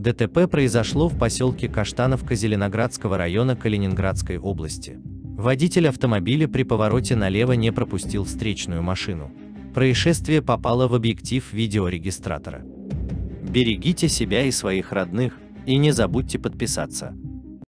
ДТП произошло в поселке Каштановка Зеленоградского района Калининградской области. Водитель автомобиля при повороте налево не пропустил встречную машину. Происшествие попало в объектив видеорегистратора. Берегите себя и своих родных, и не забудьте подписаться.